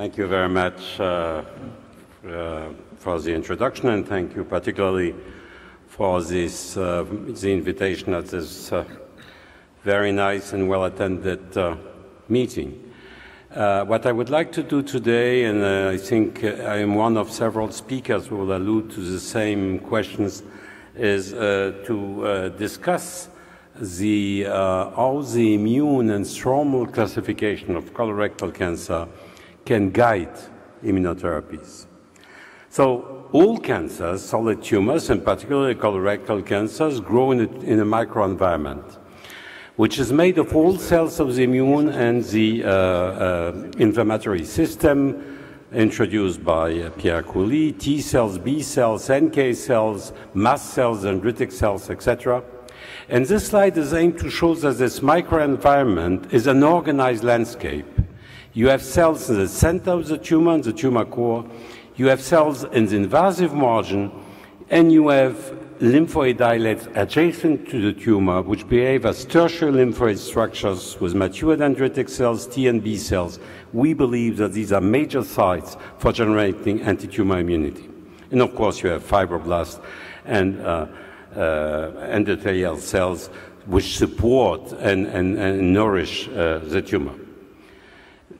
Thank you very much uh, uh, for the introduction, and thank you particularly for this uh, the invitation at this uh, very nice and well-attended uh, meeting. Uh, what I would like to do today, and I think I am one of several speakers who will allude to the same questions, is to discuss the, how the immune and stromal classification of colorectal cancer can guide immunotherapies. So all cancers, solid tumors, and particularly colorectal cancers, grow in a, in a microenvironment, which is made of all cells of the immune and the uh, uh, inflammatory system introduced by uh, Pierre Coulie, T cells, B cells, NK cells, mast cells, dendritic cells, etc. And this slide is aimed to show that this microenvironment is an organized landscape. You have cells in the center of the tumor, in the tumor core. You have cells in the invasive margin, and you have lymphoid islets adjacent to the tumor, which behave as tertiary lymphoid structures with mature dendritic cells, T and B cells. We believe that these are major sites for generating anti-tumor immunity. And of course, you have fibroblasts and uh, uh, endothelial cells which support and, and, and nourish uh, the tumor.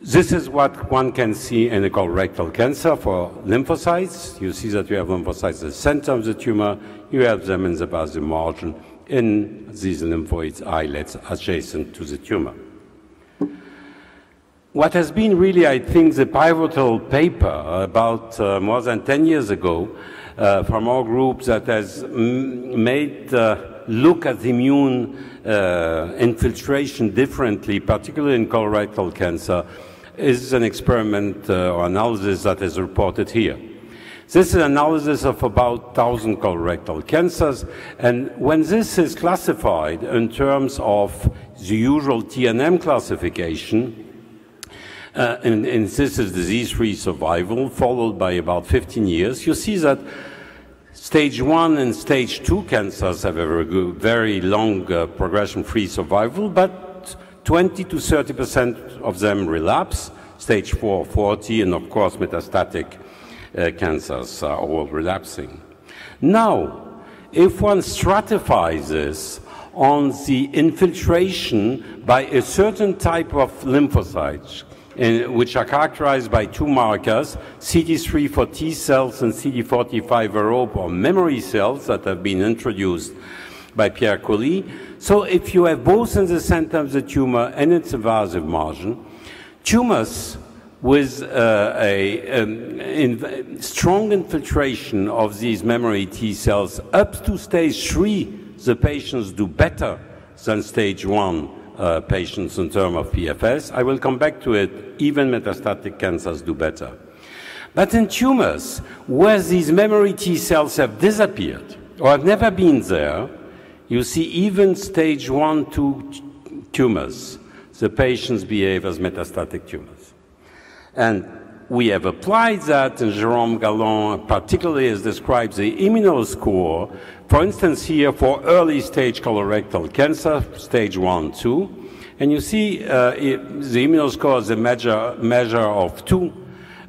This is what one can see in a colorectal cancer for lymphocytes. You see that you have lymphocytes at the center of the tumor. You have them in the basal margin in these lymphoid islets adjacent to the tumor. What has been really, I think, the pivotal paper about uh, more than 10 years ago uh, from our group that has made uh, look at the immune uh, infiltration differently, particularly in colorectal cancer, is an experiment uh, or analysis that is reported here. This is an analysis of about 1,000 colorectal cancers, and when this is classified in terms of the usual TNM classification, uh, and, and, this is disease-free survival, followed by about 15 years. You see that stage one and stage two cancers have a very, long uh, progression-free survival, but 20 to 30 percent of them relapse. Stage four, 40, and of course metastatic uh, cancers are all relapsing. Now, if one stratifies on the infiltration by a certain type of lymphocytes, in, which are characterized by two markers, CD3 for T cells and CD45RO or memory cells that have been introduced by Pierre Coulie. So if you have both in the center of the tumor and its invasive margin, tumors with uh, a um, in, strong infiltration of these memory T cells up to stage three, the patients do better than stage one uh, patients in terms of PFS. I will come back to it. Even metastatic cancers do better. But in tumors where these memory T cells have disappeared or have never been there, you see even stage one, two tumors, the patients behave as metastatic tumors. And we have applied that, and Jerome Galon particularly has described the immunoscore, for instance, here for early stage colorectal cancer, stage 1, 2. And you see uh, it, the immunoscore is a measure, measure of two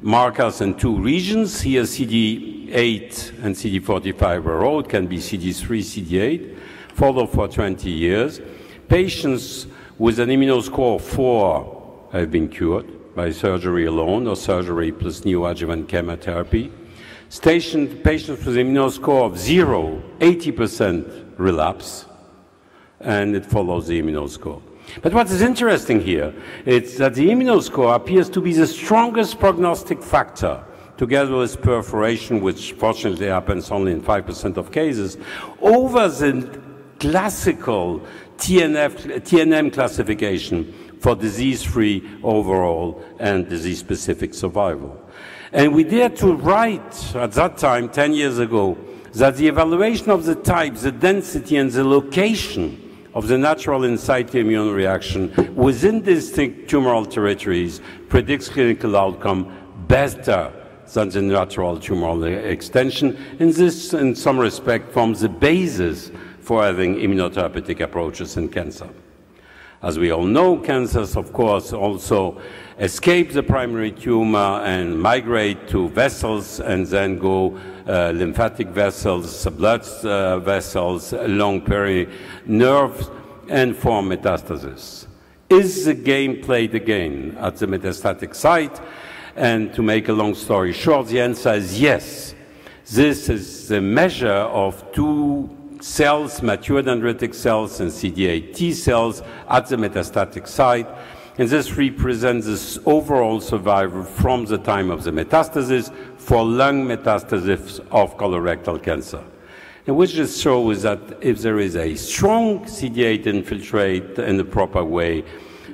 markers in two regions. Here, CD8 and CD45RO It can be CD3, CD8, followed for 20 years. Patients with an immunoscore of 4 have been cured by surgery alone or surgery plus neoadjuvant chemotherapy. Station, patients with immunoscore of zero, 80% relapse, and it follows the immunoscore. But what is interesting here is that the immunoscore appears to be the strongest prognostic factor, together with perforation, which fortunately happens only in 5% of cases, over the classical TNF, TNM classification for disease-free overall and disease-specific survival. And we dared to write at that time, 10 years ago, that the evaluation of the type, the density, and the location of the natural in situ immune reaction within distinct tumoral territories predicts clinical outcome better than the natural tumoral extension. And this, in some respect, forms the basis for having immunotherapeutic approaches in cancer. As we all know, cancers, of course, also escape the primary tumor and migrate to vessels and then go uh, lymphatic vessels, blood uh, vessels, along peri nerves, and form metastasis. Is the game played again at the metastatic site? And to make a long story short, the answer is yes. This is the measure of two cells, mature dendritic cells and CD8 T cells at the metastatic site. And this represents the overall survival from the time of the metastasis for lung metastasis of colorectal cancer. And which just shows is that if there is a strong CD8 infiltrate in the proper way,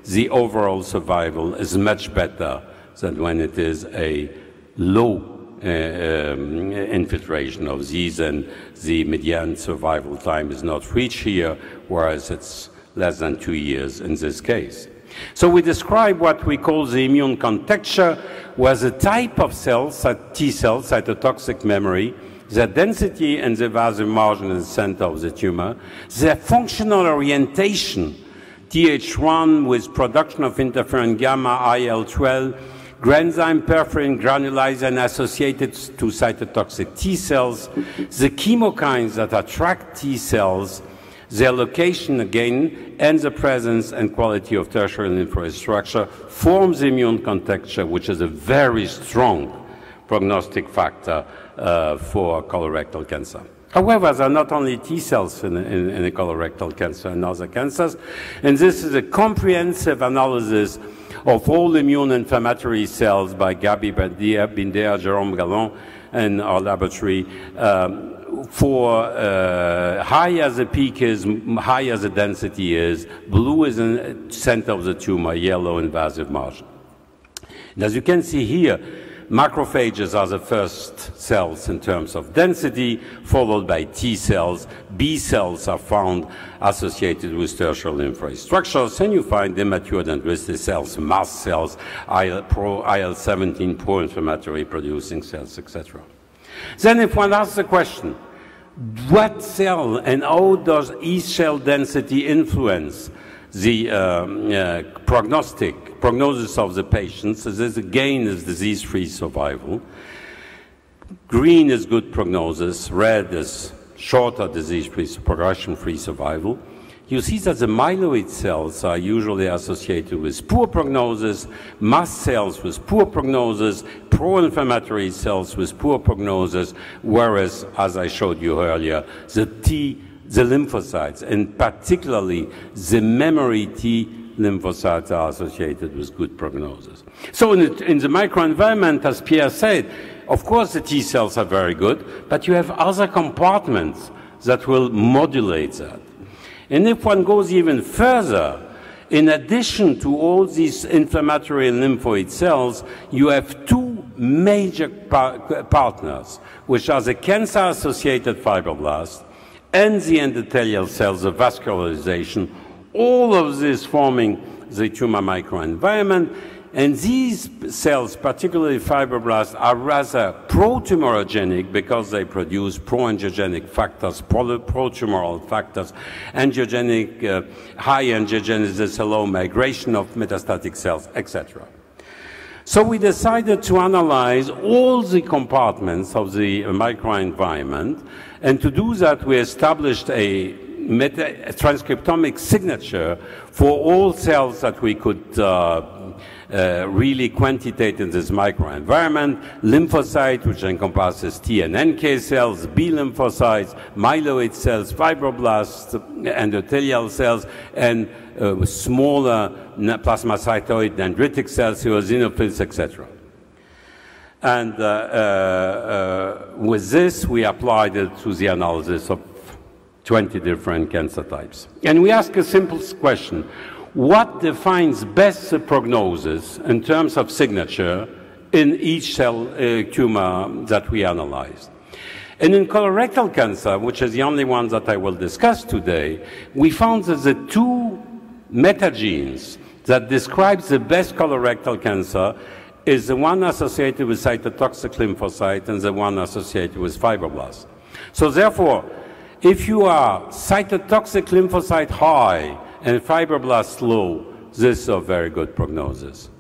the overall survival is much better than when it is a low um, infiltration of these and the median survival time is not reached here, whereas it's less than two years in this case. So we describe what we call the immune contexture, where the type of cells, T cells, cytotoxic memory, the density and the vascular margin in the center of the tumor, their functional orientation, Th1 with production of interferon gamma, IL-12, granzyme, perforin, granulysin, and associated to cytotoxic T cells, the chemokines that attract T cells, their location again, and the presence and quality of tertiary infrastructure structure forms the immune contexture, which is a very strong prognostic factor uh, for colorectal cancer. However, there are not only T cells in, in, in colorectal cancer and other cancers, and this is a comprehensive analysis of all immune inflammatory cells by Gabi Badia, Bindea, Jerome Galon, and our laboratory. Um, for uh, high as the peak is, high as the density is, blue is in the center of the tumor, yellow invasive margin. And as you can see here, Macrophages are the first cells in terms of density, followed by T cells. B cells are found associated with tertiary lymphoid structures, and you find immature dendritic cells, mast cells, IL-17 pro-inflammatory producing cells, etc. Then if one asks the question, what cell and how does each cell density influence the um, uh, prognostic, prognosis of the patients. This again is disease-free survival. Green is good prognosis, red is shorter disease-free, progression-free survival. You see that the myeloid cells are usually associated with poor prognosis, mast cells with poor prognosis, pro-inflammatory cells with poor prognosis, whereas, as I showed you earlier, the T the lymphocytes, and particularly the memory T lymphocytes are associated with good prognosis. So in the, in the microenvironment, as Pierre said, of course the T cells are very good, but you have other compartments that will modulate that. And if one goes even further, in addition to all these inflammatory lymphoid cells, you have two major par partners, which are the cancer-associated fibroblasts and the endothelial cells, the vascularization, all of this forming the tumor microenvironment. And these cells, particularly fibroblasts, are rather pro-tumorigenic because they produce pro-angiogenic factors, pro-tumoral factors, angiogenic, uh, high angiogenesis, low migration of metastatic cells, etc. So we decided to analyze all the compartments of the microenvironment and to do that, we established a, a transcriptomic signature for all cells that we could uh, uh, really quantitate in this microenvironment, lymphocyte, which encompasses T and NK cells, B lymphocytes, myeloid cells, fibroblasts, endothelial cells, and uh, smaller plasmacytoid dendritic cells, eosinophils, etc. And uh, uh, uh, with this, we applied it to the analysis of 20 different cancer types. And we ask a simple question. What defines best prognosis in terms of signature in each cell uh, tumor that we analyzed? And in colorectal cancer, which is the only one that I will discuss today, we found that the two metagenes that describe the best colorectal cancer is the one associated with cytotoxic lymphocyte and the one associated with fibroblasts. So therefore, if you are cytotoxic lymphocyte high and fibroblast low, this is a very good prognosis.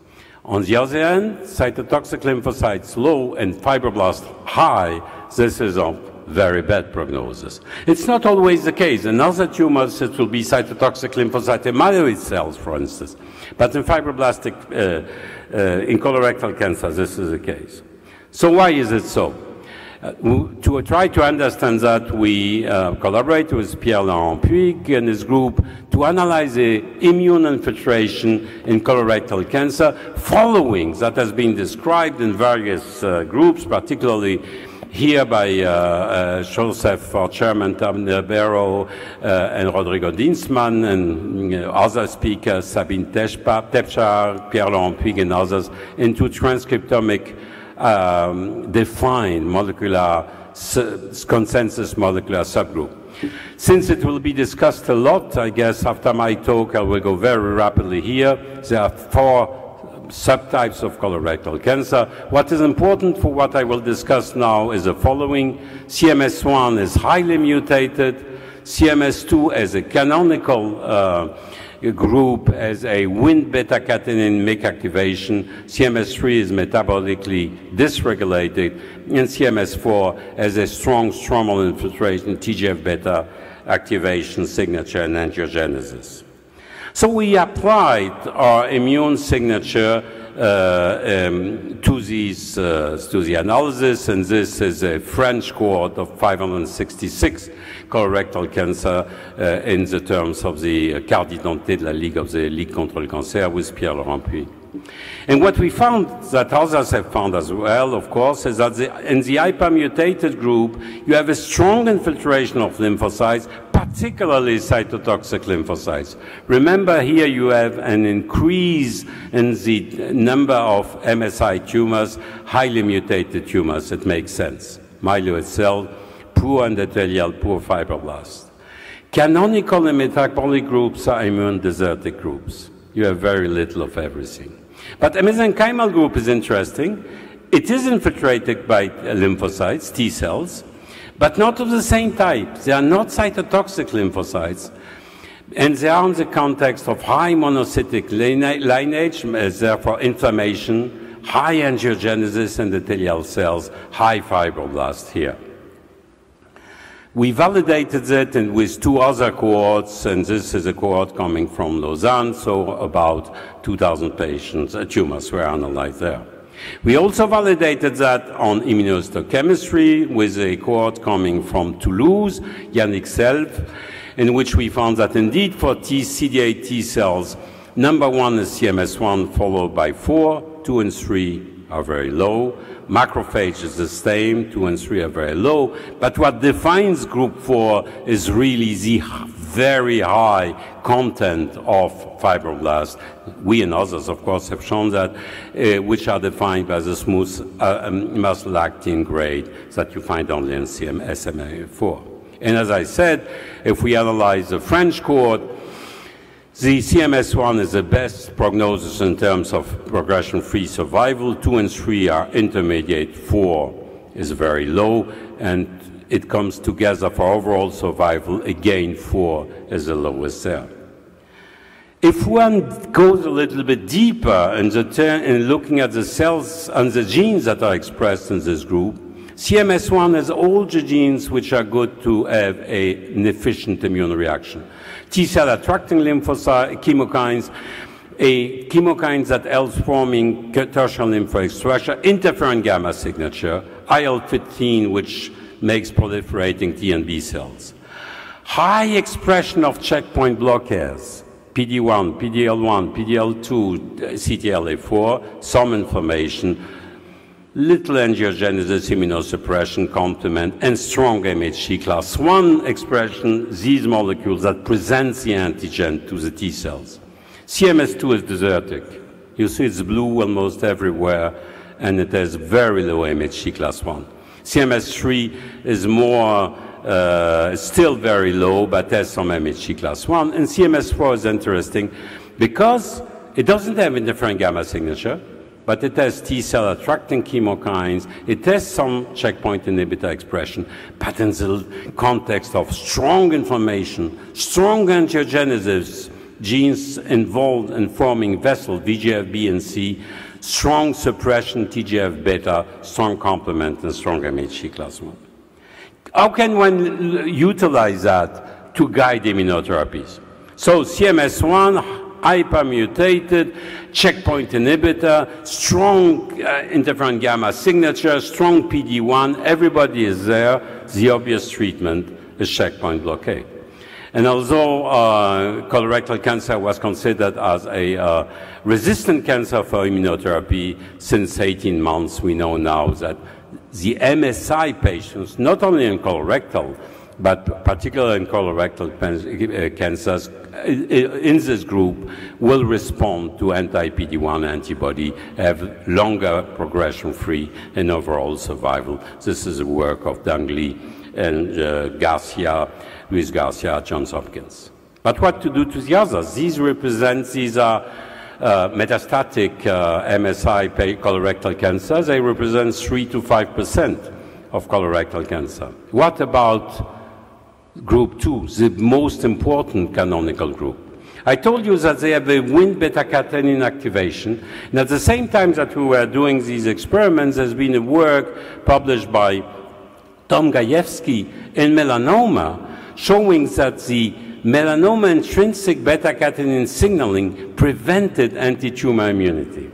On the other hand, cytotoxic lymphocytes low and fibroblast high, this is a very bad prognosis. It's not always the case. In other tumors, it will be cytotoxic lymphocyte myeloid cells, for instance. But in fibroblastic, uh, uh, in colorectal cancer, this is the case. So why is it so? Uh, to try to understand that, we uh, collaborate with Pierre-Laurent Puig and his group to analyze the immune infiltration in colorectal cancer following that has been described in various uh, groups, particularly here by uh, uh, Joseph, our chairman, Tom Barrow, uh, and Rodrigo Dienstmann, and uh, other speakers, Sabine Tejpar, Pierre-Laurent Puig, and others, into transcriptomic um, defined molecular consensus molecular subgroup. Since it will be discussed a lot, I guess after my talk I will go very rapidly here. There are four subtypes of colorectal cancer. What is important for what I will discuss now is the following. CMS1 is highly mutated. CMS2 as a canonical uh, group as a Wnt beta-catenin MYC activation. CMS3 is metabolically dysregulated, and CMS4 has a strong stromal infiltration, TGF-beta activation signature and angiogenesis. So we applied our immune signature uh, um, to, these, uh, to the analysis, and this is a French cohort of 566 colorectal cancer uh, in the terms of the carte d'identité de la Ligue of the Ligue contre le cancer with Pierre-Laurent Puig. And what we found, that others have found as well, of course, is that the, in the hypermutated group, you have a strong infiltration of lymphocytes, particularly cytotoxic lymphocytes. Remember here you have an increase in the number of MSI tumors, highly mutated tumors. It makes sense. Myeloid cell, poor endothelial, poor fibroblast. Canonical and metabolic groups are immune desertic groups. You have very little of everything. But mesenchymal group is interesting. It is infiltrated by lymphocytes, T cells, but not of the same type. They are not cytotoxic lymphocytes. And they are in the context of high monocytic lineage, uh, therefore inflammation, high angiogenesis in the endothelial cells, high fibroblast here. We validated it and with two other cohorts, and this is a cohort coming from Lausanne, so about 2,000 patients, uh, tumors were analyzed there. We also validated that on immunohistochemistry with a cohort coming from Toulouse, Janick Selves, in which we found that indeed for T CD8 T cells, number one is CMS1 followed by four, two and three are very low. Macrophage is the same, two and three are very low. But what defines group four is really the very high content of fibroblasts. We and others, of course, have shown that, uh, which are defined by the smooth uh, um, muscle actin grade that you find only in CM SMA4. And as I said, if we analyze the French cohort, the CMS1 is the best prognosis in terms of progression-free survival. Two and three are intermediate. Four is very low, and it comes together for overall survival. Again, four is the lowest there. If one goes a little bit deeper in, the in looking at the cells and the genes that are expressed in this group, CMS1 has all the genes which are good to have a, an efficient immune reaction. T-cell attracting lymphocyte chemokines, a chemokines that helps forming tertiary lymphoid structure, interferon gamma signature, IL-15, which makes proliferating T and B cells. High expression of checkpoint blockers, PD-1, PD-L1, PD-L2, CTLA-4, some inflammation, little angiogenesis, immunosuppression, complement, and strong MHC class 1 expression, these molecules that present the antigen to the T cells. CMS2 is desertic. You see it's blue almost everywhere, and it has very low MHC class 1. CMS3 is more, uh, still very low, but has some MHC class 1. And CMS4 is interesting because it doesn't have interferon gamma signature, but it has T cell attracting chemokines, it has some checkpoint inhibitor expression, but in the context of strong inflammation, strong angiogenesis, genes involved in forming vessels, VEGF-B and C, strong suppression TGF-beta, strong complement, and strong MHC class 1. How can one utilize that to guide immunotherapies? So CMS1, hypermutated, checkpoint inhibitor, strong uh, interferon gamma signature, strong PD-1, everybody is there. The obvious treatment is checkpoint blockade. And although uh, colorectal cancer was considered as a uh, resistant cancer for immunotherapy since 18 months, we know now that the MSI patients, not only in colorectal, but particularly in colorectal uh, cancers, uh, in this group will respond to anti-PD-1 antibody, have longer progression-free and overall survival. This is the work of Dang and uh, Garcia, Luis Garcia, Johns Hopkins. But what to do to the others? These represent, these are uh, metastatic uh, MSI colorectal cancer. They represent 3 to 5 percent of colorectal cancer. What about group 2, the most important canonical group? I told you that they have a Wnt beta-catenin activation, and at the same time that we were doing these experiments, there's been a work published by Tom Gajewski in melanoma showing that the melanoma intrinsic beta-catenin signaling prevented anti-tumor immunity.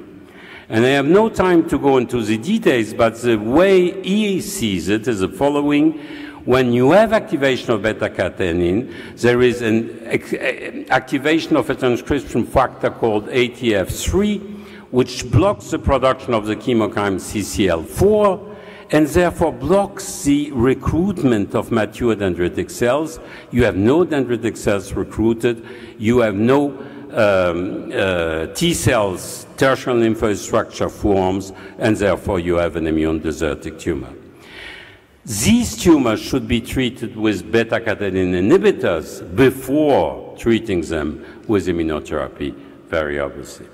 And I have no time to go into the details, but the way he sees it is the following. When you have activation of beta-catenin, there is an activation of a transcription factor called ATF3, which blocks the production of the chemokine CCL4, and therefore blocks the recruitment of mature dendritic cells. You have no dendritic cells recruited. You have no um, uh, T cells, tertiary lymphoid structure forms, and therefore you have an immune desertic tumor. These tumors should be treated with beta-catenin inhibitors before treating them with immunotherapy, very obviously.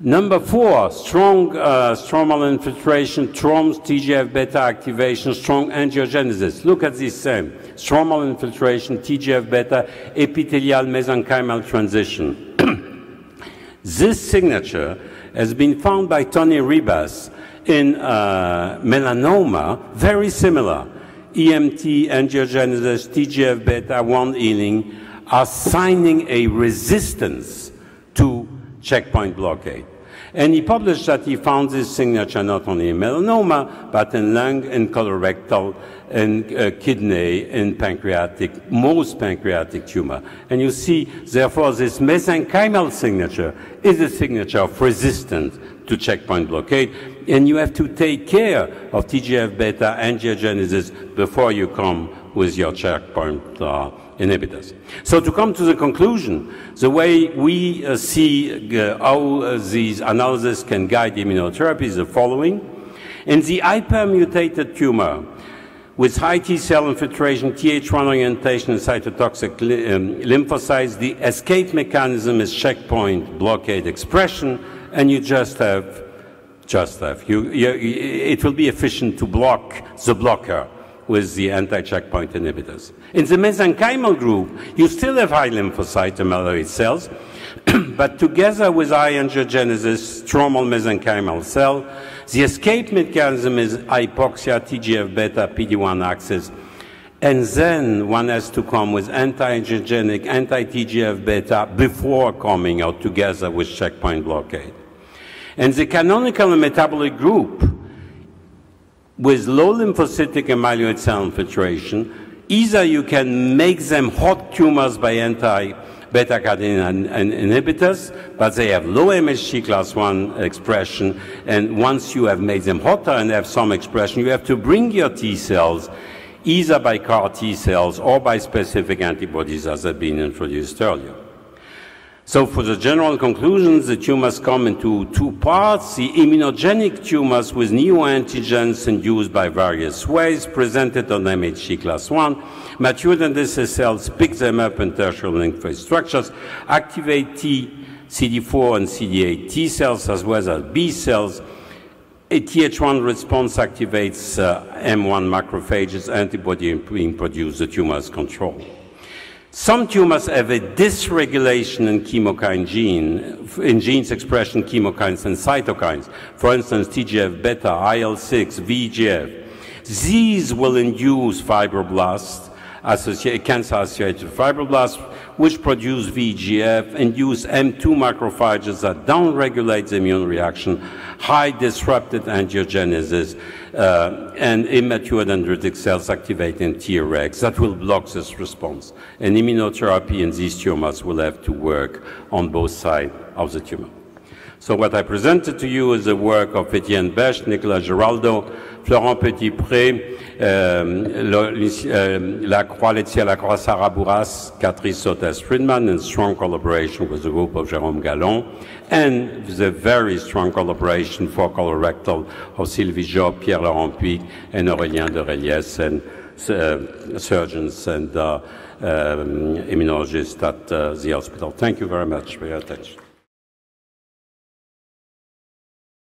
Number four, strong uh, stromal infiltration, TROMS, TGF-beta activation, strong angiogenesis. Look at this same. Stromal infiltration, TGF-beta, epithelial mesenchymal transition. this signature has been found by Tony Ribas in uh, melanoma, very similar. EMT, angiogenesis, TGF-beta, one healing are signing a resistance to checkpoint blockade. And he published that he found this signature not only in melanoma, but in lung, in colorectal, in uh, kidney, in pancreatic, most pancreatic tumor. And you see, therefore, this mesenchymal signature is a signature of resistance to checkpoint blockade. And you have to take care of TGF-beta angiogenesis before you come with your checkpoint uh, inhibitors. So to come to the conclusion, the way we uh, see uh, how uh, these analyses can guide immunotherapy is the following. In the hypermutated tumor, with high T cell infiltration, Th1 orientation, and cytotoxic um, lymphocytes, the escape mechanism is checkpoint blockade expression, and you just have, just have, you, you, it will be efficient to block the blocker with the anti-checkpoint inhibitors. In the mesenchymal group, you still have high lymphocyte and myeloid cells, but together with high angiogenesis, stromal mesenchymal cell, the escape mechanism is hypoxia, TGF-beta, PD-1 axis, and then one has to come with anti-angiogenic, anti-TGF-beta before coming out together with checkpoint blockade. And the canonical metabolic group with low lymphocytic and myeloid cell infiltration, either you can make them hot tumors by anti-beta-catenin inhibitors, but they have low MHC class 1 expression, and once you have made them hotter and have some expression, you have to bring your T cells either by CAR T cells or by specific antibodies as have been introduced earlier. So for the general conclusions, the tumors come into two parts. The immunogenic tumors with neoantigens induced by various ways, presented on MHC class 1. Mature dendritic cells pick them up in tertiary lymphoid structures, activate T, CD4 and CD8 T cells as well as B cells. A Th1 response activates uh, M1 macrophages, antibody being produced, the tumor is controlled. Some tumors have a dysregulation in chemokine gene, in genes expression chemokines and cytokines. For instance, TGF-beta, IL-6, VEGF. These will induce fibroblasts, cancer-associated fibroblasts, which produce VEGF, induce M2 macrophages that downregulate the immune reaction, high disrupted angiogenesis, uh, and immature dendritic cells activating Tregs that will block this response. And immunotherapy in these tumors will have to work on both sides of the tumor. So what I presented to you is the work of Etienne Becht, Nicolas Giraldo, Florent Petitprez, um, uh, La Croix Laitière, La Croix Sarah Bourras, Catrice Sautès-Fridman, in strong collaboration with the group of Jérôme Galon, and the very strong collaboration for colorectal of Sylvie Job, Pierre-Laurent Puig, and Aurélien de Reyniès, and uh, surgeons and uh, um, immunologists at uh, the hospital. Thank you very much for your attention.